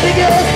figures